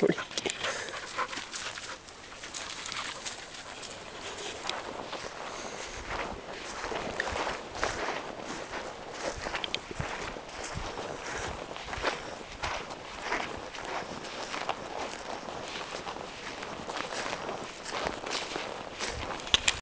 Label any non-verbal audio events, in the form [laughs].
無 [laughs] 理